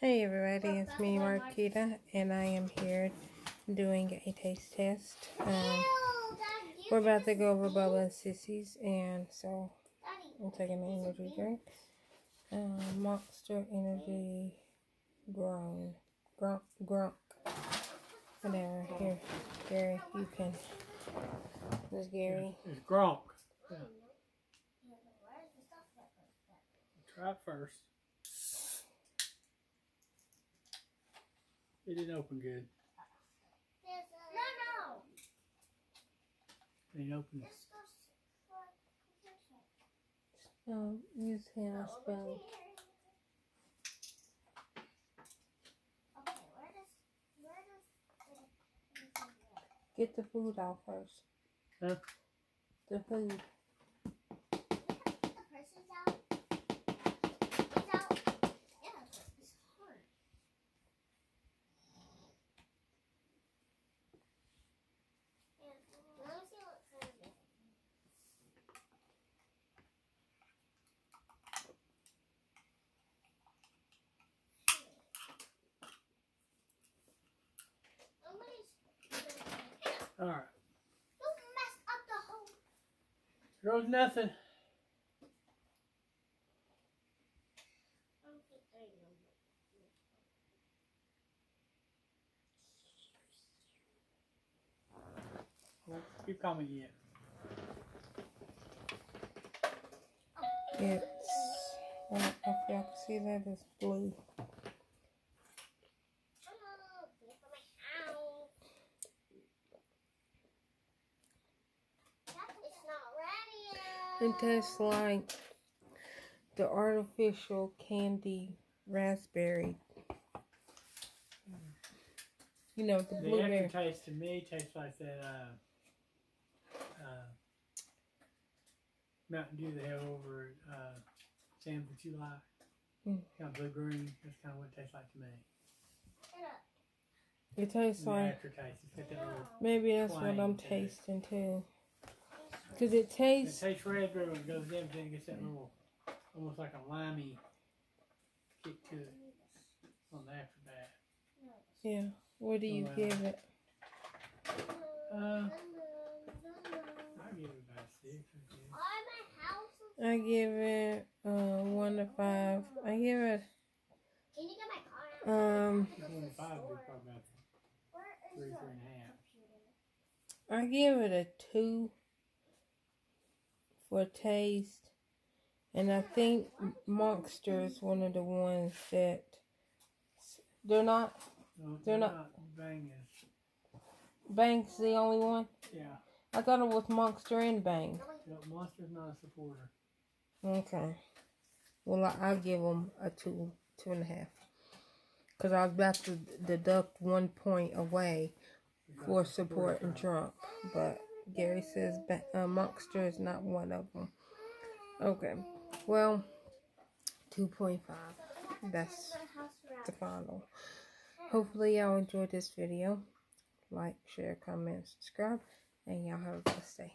Hey everybody, it's me Marquita and I am here doing a taste test. Um, we're about to go over Bubba and Sissy's and so I'm taking an energy drink. Um, Monster Energy Grown. Grunk. Whatever. Here, Gary, you can. This Gary. It's Gronk. Yeah. Try it first. It didn't open good. No, no. It didn't open. This goes for Um, use hand spoon. Okay, where does where does the Get the food out first. Huh? The food. the person's out? It's out. Yeah, but it's hard. Yeah, let me see what kind of it. Nobody's All right. Don't mess up the whole. There was nothing. Well, Keep coming yet. It's, I don't know if y'all can see that, it's blue. It tastes like the artificial candy raspberry. You know, the The blueberry. aftertaste to me tastes like that uh, uh, Mountain Dew they have over uh, Sam's that you like. Mm. Kind of blue green. That's kind of what it tastes like to me. It tastes like aftertaste. That maybe that's what I'm tasting too. Cause it tastes. It tastes when it goes then it gets that little, almost like a limey kick to it on the after that. yeah. What do you give it? Uh, I give it about six. I give it uh one to five. I give it Can you get my car? um Twenty-five would probably about three, three and a half. I give it a two for taste. And I think Monster is one of the ones that they're not No, They're not- banging. Bang's the only one. Yeah. I thought it was Monster and Bang. No, Monster's not a supporter. Okay. Well, I, I'll give them a two, two and a half. Because I was about to deduct one point away for support and Trump. But Gary says uh, Monster is not one of them. Okay. Well, 2.5. That's the final. Hopefully, y'all enjoyed this video. Like, share, comment, subscribe. And y'all have a blessed day.